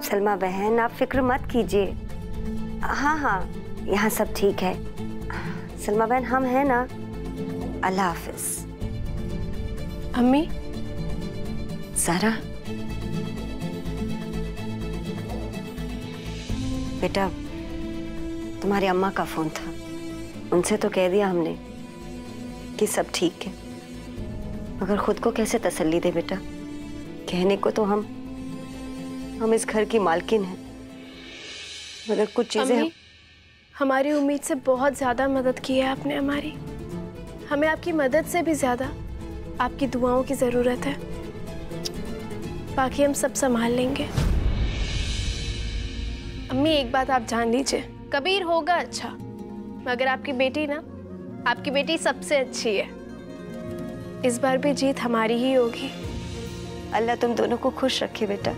सलमा बहन आप फ़िक्र मत कीजिए। हाँ हाँ यहाँ सब ठीक है। सलमा बहन हम हैं ना? अल्लाह हाफिज। अम्मी? सारा? बेटा तुम्हारी अम्मा का फ़ोन था। उनसे तो कह दिया हमने कि सब ठीक है। मगर खुद को कैसे तसल्ली दे बेटा? कहने को तो हम हम इस घर की मालकिन हैं। मगर कुछ चीज़ें अम्मी हमारी उम्मीद से बहुत ज़्यादा मदद की है आपने हमारी। हमें आपकी मदद से भी ज़्यादा आपकी दुआओं की ज़रूरत है। बाकी हम सब संभाल लेंगे। अम्मी एक बात आप जान लीजिए। कबीर होगा अच्छा मगर आपकी बेटी ना आपकी बेटी सबसे अच्छी है। इस बार भी जीत हमारी ही होगी। अल्लाह तुम दोनों को खुश रखे बेटा।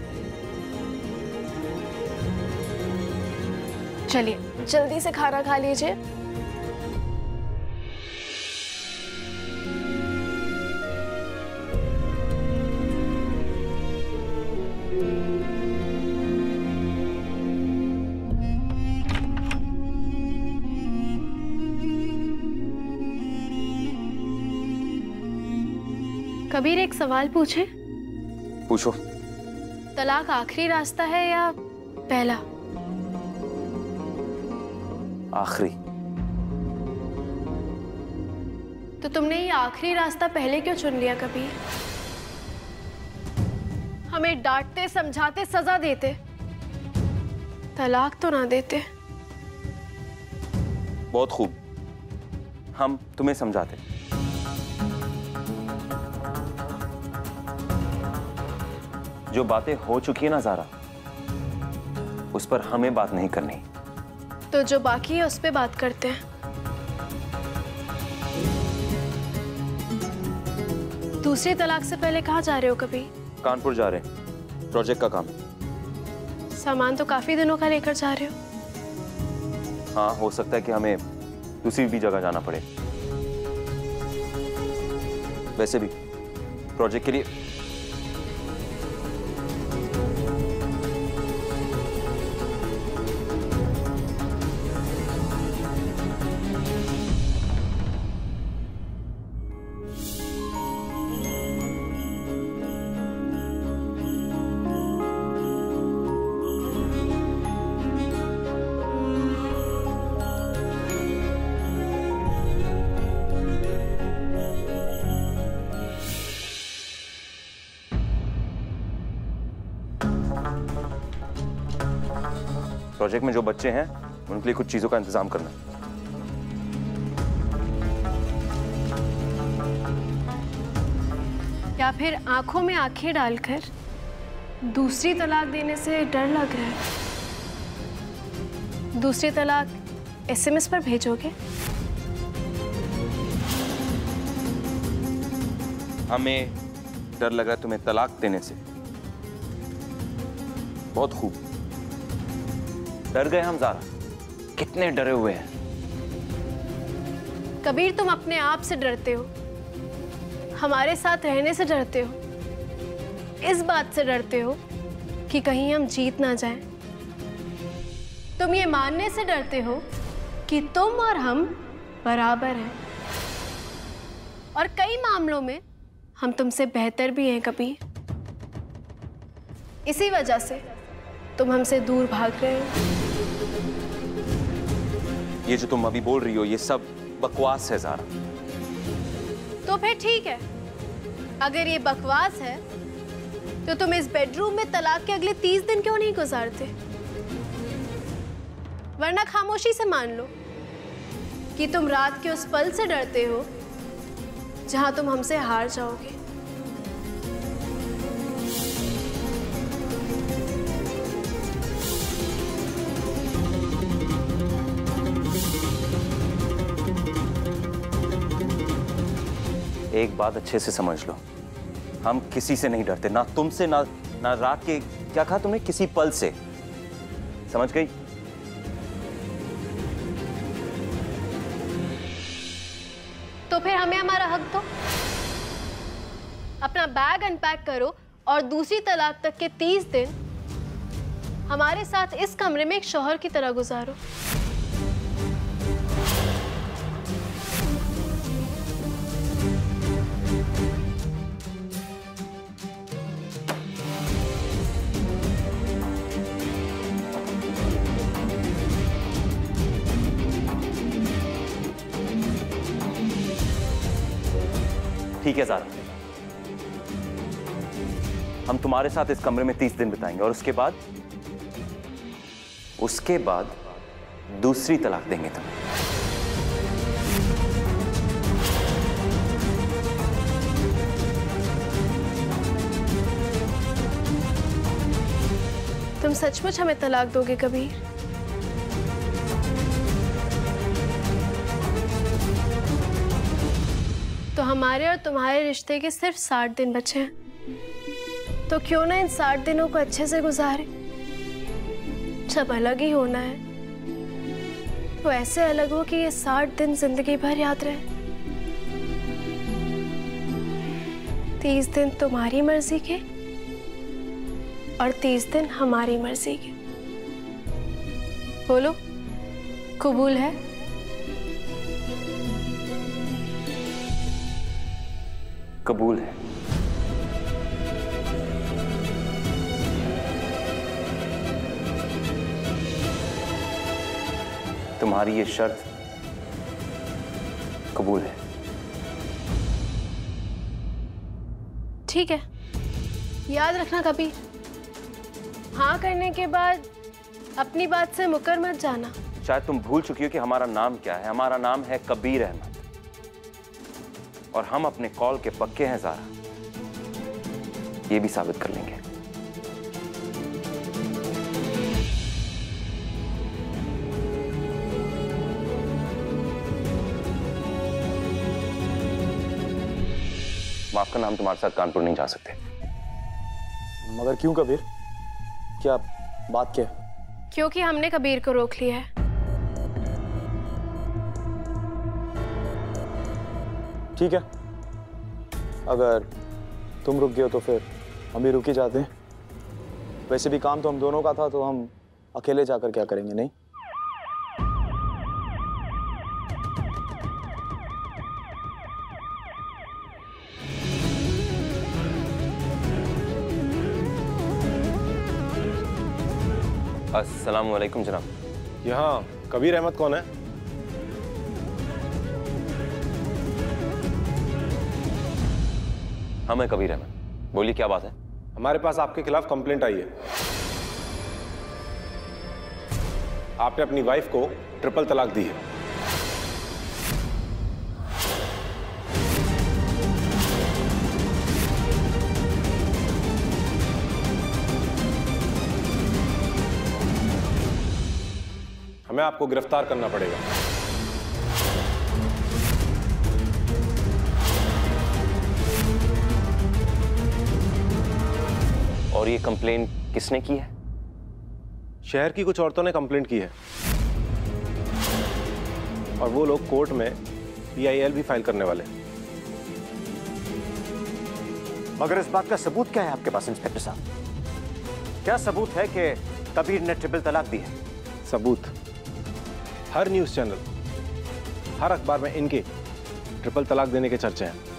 चलिए जल्दी से खाना खा लीजिए। कबीर एक सवाल पूछे? पूछो। तलाक आखिरी रास्ता है या पहला? आखिरी। तो तुमने ये आखिरी रास्ता पहले क्यों चुन लिया कभी हमें डांटते समझाते सजा देते। तलाक तो ना देते। बहुत खूब। हम तुम्हें समझाते। जो बातें हो चुकी है ना जारा उस पर हमें बात नहीं करनी। तो जो बाकी है उस पर बात करते हैं। दूसरी तलाक से पहले कहाँ जा रहे हो कभी? कानपुर जा रहे हैं। प्रोजेक्ट का काम सामान तो काफ़ी दिनों का लेकर जा रहे हो। हाँ हो सकता है कि हमें दूसरी भी जगह जाना पड़े। वैसे भी प्रोजेक्ट के लिए प्रोजेक्ट में जो बच्चे हैं उनके लिए कुछ चीज़ों का इंतज़ाम करना। या फिर आँखों में आँखें डालकर दूसरी तलाक देने से डर लग रहा है? दूसरी तलाक एसएमएस पर भेजोगे? हमें डर लगा तुम्हें तलाक देने से। बहुत खूब। डर गए हम जारा कितने डरे हुए हैं। कबीर, तुम अपने आप से डरते हो। हमारे साथ रहने से डरते हो। इस बात से डरते हो कि कहीं हम जीत ना जाएँ। तुम ये मानने से डरते हो कि तुम और हम बराबर हैं। और कई मामलों में हम तुमसे बेहतर भी हैं, कबीर। इसी वजह से तुम हमसे दूर भाग रहे हो। ये जो तुम अभी बोल रही हो, ये सब बकवास है, जारा। तो फिर ठीक है। अगर ये बकवास है तो तुम इस बेडरूम में तलाक के अगले तीस दिन क्यों नहीं गुजारते? वरना खामोशी से मान लो कि तुम रात के उस पल से डरते हो जहाँ तुम हमसे हार जाओगे। एक बात अच्छे से समझ लो। हम किसी से नहीं डरते, ना तुमसे, ना ना रात के, क्या कहा तुमने? किसी पल से। समझ गई? तो फिर हमें हमारा हक दो। अपना बैग अनपैक करो और दूसरी तलाक तक के तीस दिन हमारे साथ इस कमरे में एक शोहर की तरह गुजारो। ठीक है जारा हम तुम्हारे साथ इस कमरे में तीस दिन बिताएँगे और उसके बाद उसके बाद दूसरी तलाक देंगे तुम्हें। तुम सचमुच हमें तलाक दोगे कबीर? हमारे और तुम्हारे रिश्ते के सिर्फ़ साठ दिन बचे हैं। तो क्यों ना इन साठ दिनों को अच्छे से गुजारे? जब अलग ही होना है तो ऐसे अलग हो कि ये साठ दिन ज़िंदगी भर याद रहे। तीस दिन तुम्हारी मर्ज़ी के और तीस दिन हमारी मर्ज़ी के। बोलो, कबूल है? कबूल है। तुम्हारी ये शर्त कबूल है। ठीक है। याद रखना कभी हाँ करने के बाद अपनी बात से मुकर मत जाना। शायद तुम भूल चुकी हो कि हमारा नाम क्या है। हमारा नाम है कबीर अहमद। और हम अपने कॉल के पक्के हैं जारा। ये भी साबित कर लेंगे। माफ़ करना हम तुम्हारे साथ कानपुर नहीं जा सकते। मगर क्यों कबीर? क्या बात क्या क्योंकि हमने कबीर को रोक लिया है। ठीक है? अगर तुम रुक गए हो तो फिर हम भी रुक ही जाते हैं। वैसे भी काम तो हम दोनों का था तो हम अकेले जाकर क्या करेंगे नहीं? अस्सलाम वालेकुम जनाब। यहाँ कबीर अहमद कौन है? हाँ मैं कबीर अहमद। बोलिए, क्या बात है? हमारे पास आपके खिलाफ कंप्लेंट आई है। आपने अपनी वाइफ को ट्रिपल तलाक दी है। हमें आपको गिरफ़्तार करना पड़ेगा। और ये कंप्लेन किसने की है? शहर की कुछ औरतों ने कंप्लेंट की है। और वो लोग कोर्ट में पीआईएल भी फ़ाइल करने वाले मगर इस बात का सबूत क्या है आपके पास इंस्पेक्टर साहब? क्या सबूत है कि कबीर ने ट्रिपल तलाक दी है? सबूत। हर न्यूज़ चैनल हर अखबार में इनके ट्रिपल तलाक देने के चर्चे हैं।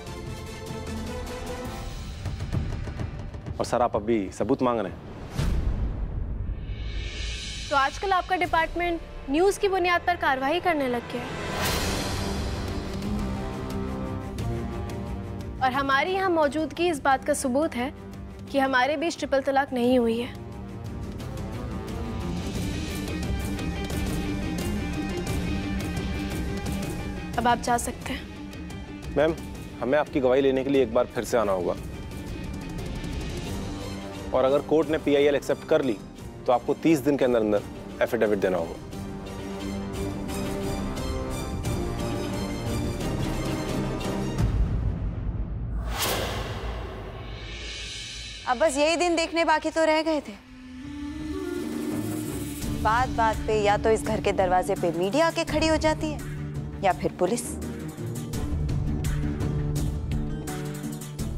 और सर आप अभी सबूत मांग रहे हैं तो आजकल आपका डिपार्टमेंट न्यूज़ की बुनियाद पर कार्रवाई करने लग गया है। और हमारी यहाँ मौजूदगी इस बात का सबूत है कि हमारे बीच ट्रिपल तलाक नहीं हुई है। अब आप जा सकते हैं। मैम हमें आपकी गवाही लेने के लिए एक बार फिर से आना होगा। और अगर कोर्ट ने पीआईएल एक्सेप्ट कर ली तो आपको 30 दिन के अंदर अंदर एफिडेविट देना होगा। अब बस यही दिन देखने बाकी तो रह गए थे। बात बात पे या तो इस घर के दरवाजे पे मीडिया आके खड़ी हो जाती है, या फिर पुलिस।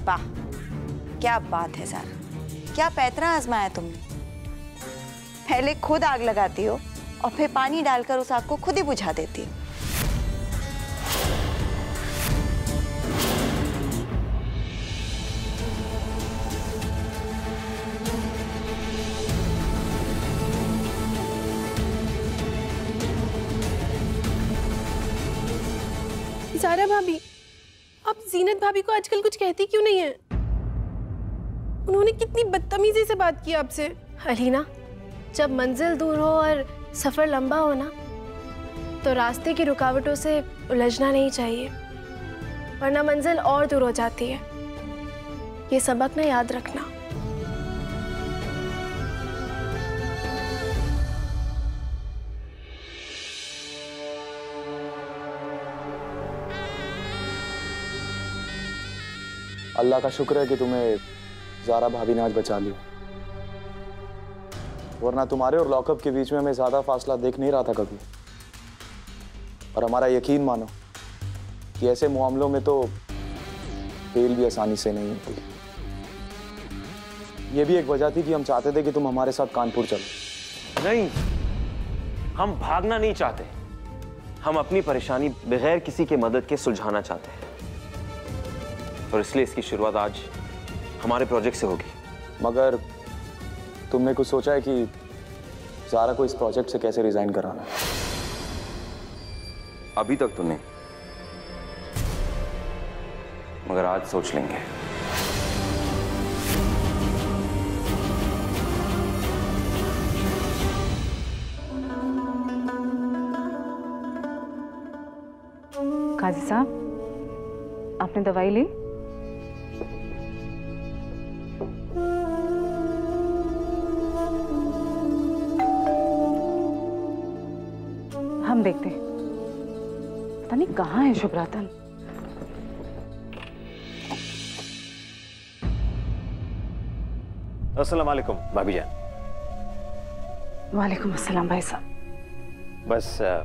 वाह, क्या बात है सर। क्या पैतरा आजमाया तुमने? पहले खुद आग लगाती हो और फिर पानी डालकर उस आग को खुद ही बुझा देती हो। जारा भाभी, आप जीनत भाभी को आजकल कुछ कहती क्यों नहीं है? उन्होंने कितनी बदतमीजी से बात की आपसे। अलीना जब मंजिल दूर हो और सफ़र लंबा हो ना तो रास्ते की रुकावटों से उलझना नहीं चाहिए वरना मंजिल और दूर हो जाती है। ये सबक ना याद रखना। अल्लाह का शुक्र है कि तुम्हें जारा भाभी ने आज बचा लिया। वरना तुम्हारे और लॉकअप के बीच में हमें ज़्यादा फासला देख नहीं रहा था कभी। और हमारा यकीन मानो कि ऐसे मामलों में तो फेल भी आसानी से नहीं होती। ये भी एक वजह थी कि हम चाहते थे कि तुम हमारे साथ कानपुर चलो। नहीं, हम भागना नहीं चाहते। हम अपनी परेशानी बगैर किसी के मदद के सुलझाना चाहते हैं। और इसलिए इसकी शुरुआत आज हमारे प्रोजेक्ट से होगी। मगर तुमने कुछ सोचा है कि जारा को इस प्रोजेक्ट से कैसे रिजाइन कराना है? अभी तक तो नहीं। मगर आज सोच लेंगे। काजी साहब आपने दवाई ली? हम देखते हैं। पता नहीं कहाँ है शुभरातन। अस्सलाम वालेकुम भाभी जान। वालेकुम अस्सलाम भाई साहब। बस अ,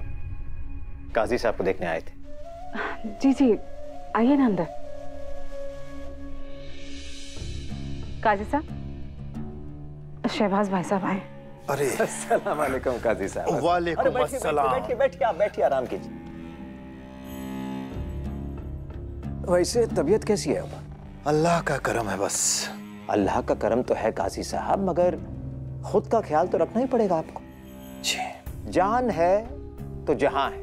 काजी साहब को देखने आए थे। जी जी आइए ना अंदर। काजी साहब शहबाज भाई साहब आए। अरे। अस्सलाम वालेकुम काजी साहब। वालेकुम बैठिए, अस्सलाम। बैठिए बैठिए आप बैठिए आराम कीजिए। वैसे तबीयत कैसी है अब? अल्लाह का करम है बस। अल्लाह का करम तो है काजी साहब मगर खुद का ख्याल तो रखना ही पड़ेगा आपको। जी। जान है तो जहाँ है।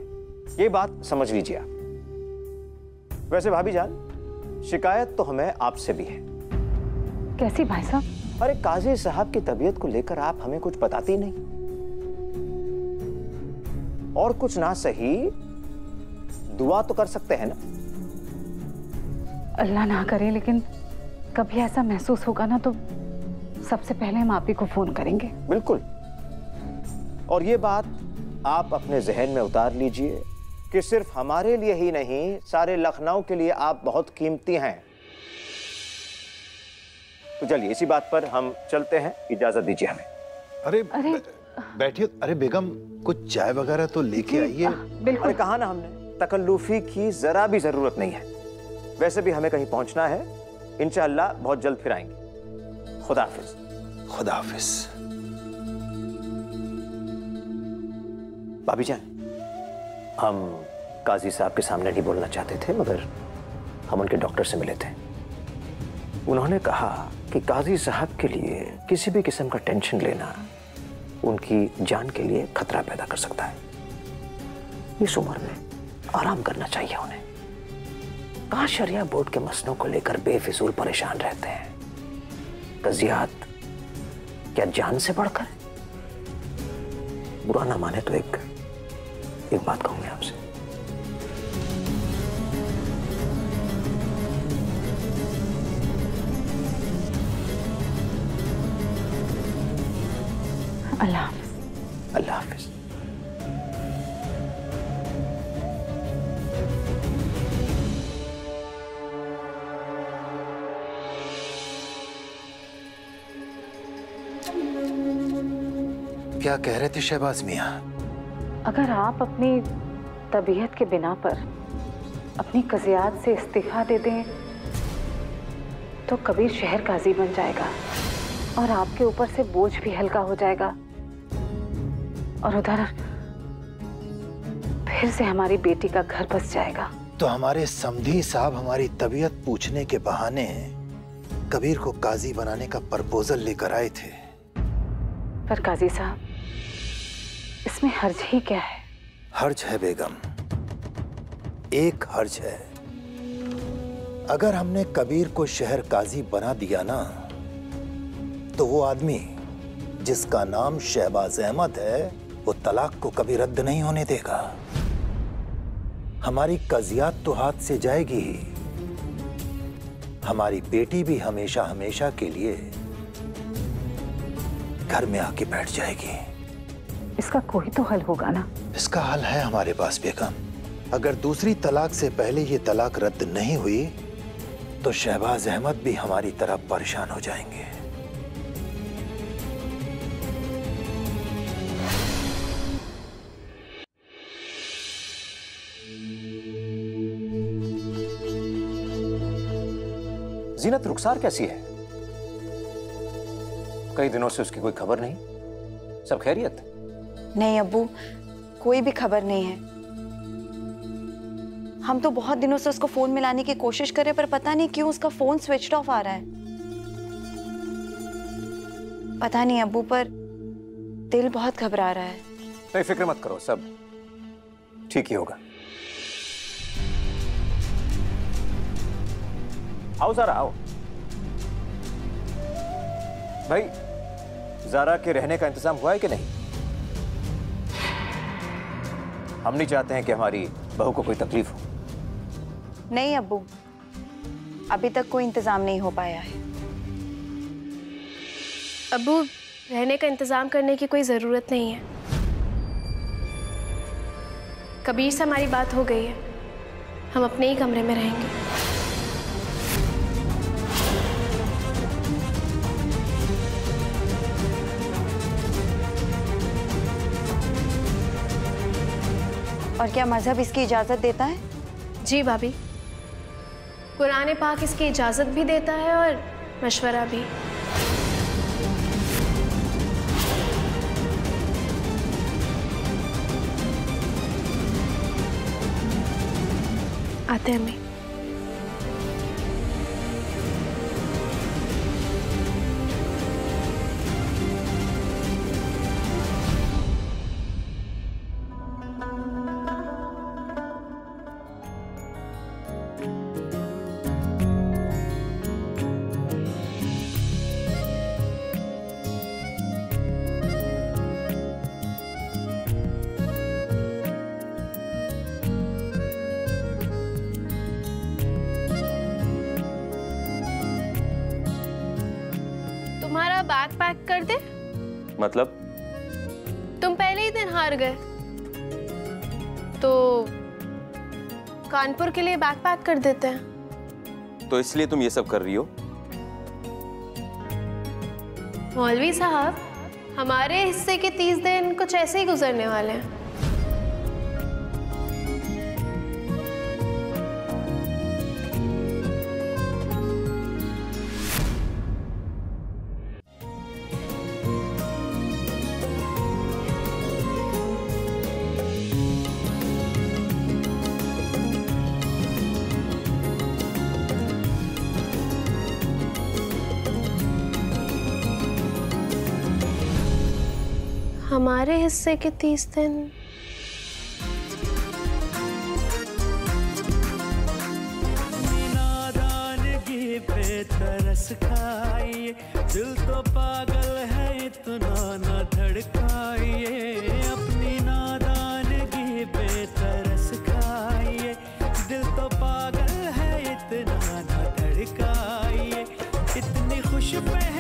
ये बात समझ लीजिए आप। वैसे भाभी जान शिकायत तो हमें आपसे भी है। कैसी भाई साहब? अरे काजी साहब की तबीयत को लेकर आप हमें कुछ बताती नहीं। और कुछ ना सही दुआ तो कर सकते हैं ना? अल्लाह ना करे लेकिन कभी ऐसा महसूस होगा ना तो सबसे पहले हम आप ही को फ़ोन करेंगे। बिल्कुल। और ये बात आप अपने जहन में उतार लीजिए कि सिर्फ़ हमारे लिए ही नहीं सारे लखनऊ के लिए आप बहुत कीमती हैं। तो चलिए इसी बात पर हम चलते हैं। इजाज़त दीजिए हमें। अरे अरे। बैठिए। अरे बेगम कुछ चाय वगैरह तो लेके आइए। बिल्कुल। कहा ना हमने तकल्लुफी की जरा भी ज़रूरत नहीं है। वैसे भी हमें कहीं पहुँचना है। इंशाअल्लाह बहुत जल्द फिर आएँगे। खुदा हाफिज। खुदा हाफिज। भाभी जान हम काजी साहब के सामने नहीं बोलना चाहते थे मगर हम उनके डॉक्टर से मिले थे। उन्होंने कहा कि काजी साहब के लिए किसी भी किस्म का टेंशन लेना उनकी जान के लिए खतरा पैदा कर सकता है। इस उम्र में आराम करना चाहिए उन्हें। कहा शरिया बोर्ड के मसलों को लेकर बेफिजूल परेशान रहते हैं। कजियात, क्या जान से बढ़कर? बुरा ना माने तो एक एक बात कहूँगी आपसे। अल्लाह हाफिज। अल्लाह हाफिज। क्या कह रहे थे शहबाज मियाँ? अगर आप अपनी तबीयत के बिना पर अपनी कजियात से इस्तीफा दे दें तो कबीर शहर काजी बन जाएगा और आपके ऊपर से बोझ भी हल्का हो जाएगा। और उधर फिर से हमारी बेटी का घर बस जाएगा। तो हमारे समधी साहब हमारी तबीयत पूछने के बहाने कबीर को काजी बनाने का प्रपोजल लेकर आए थे। पर काजी साहब इसमें हर्ज ही क्या है? हर्ज है बेगम। एक हर्ज है। अगर हमने कबीर को शहर काजी बना दिया ना तो वो आदमी जिसका नाम शहबाज अहमद है वो तलाक को कभी रद्द नहीं होने देगा। हमारी कजियात तो हाथ से जाएगी ही। हमारी बेटी भी हमेशा हमेशा के लिए घर में आके बैठ जाएगी। इसका कोई तो हल होगा ना? इसका हल है हमारे पास बेगम। अगर दूसरी तलाक से पहले ये तलाक रद्द नहीं हुई तो शहबाज अहमद भी हमारी तरह परेशान हो जाएँगे। जीनत रुखसार कैसी है? कई दिनों से उसकी कोई खबर नहीं। सब खैरियत? नहीं अब्बू कोई भी खबर नहीं है। हम तो बहुत दिनों से उसको फ़ोन मिलाने की कोशिश करें पर पता नहीं क्यों उसका फ़ोन स्विच ऑफ़ आ रहा है। पता नहीं अब्बू पर दिल बहुत घबरा रहा है। नहीं फ़िक्र मत करो सब ठीक ही होगा। आओ जारा आओ। भाई जारा के रहने का इंतज़ाम हुआ है कि नहीं? हम नहीं चाहते हैं कि हमारी बहू को कोई तकलीफ़ हो। नहीं अब्बू। अभी तक कोई इंतज़ाम नहीं हो पाया है। अबू रहने का इंतज़ाम करने की कोई ज़रूरत नहीं है। कबीर से हमारी बात हो गई है। हम अपने ही कमरे में रहेंगे। और क्या मज़हब इसकी इजाज़त देता है? जी भाभी। कुरान पाक इसकी इजाज़त भी देता है और मशवरा भी। आते हैं अम्मी। पैक कर दे। मतलब? तुम पहले ही दिन हार गए। तो कानपुर के लिए बैग पैक कर देते हैं। तो इसलिए तुम ये सब कर रही हो? मौलवी साहब हमारे हिस्से के तीस दिन कुछ ऐसे ही गुजरने वाले हैं। हमारे हिस्से के तीस दिन। पे तरस खाइए, दिल तो पागल है इतना न धड़काइए। अपनी नादानगी पे तरस खाइए, दिल तो पागल है इतना न धड़काइए। इतनी खुश फहमियाँ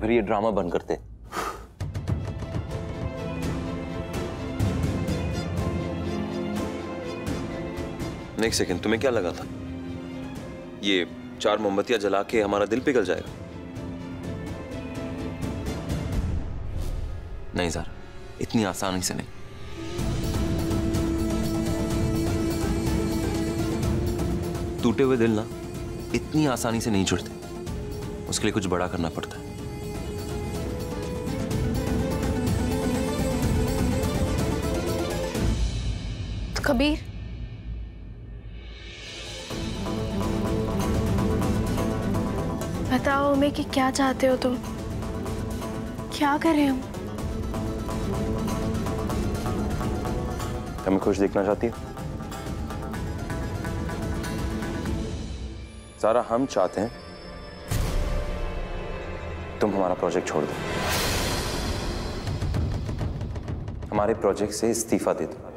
फिर ये ड्रामा बंद करते एक सेकंड तुम्हें क्या लगा था? ये चार मोमबत्तियाँ जला के हमारा दिल पिघल जाएगा? नहीं सर, इतनी आसानी से नहीं। टूटे हुए दिल ना, इतनी आसानी से नहीं जुड़ते। उसके लिए कुछ बड़ा करना पड़ता है। कबीर। बताओ हमें कि क्या चाहते हो तुम? क्या करें हम हमें खुश देखना चाहती है? सारा हम चाहते हैं तुम हमारा प्रोजेक्ट छोड़ दो। हमारे प्रोजेक्ट से इस्तीफा दे दो।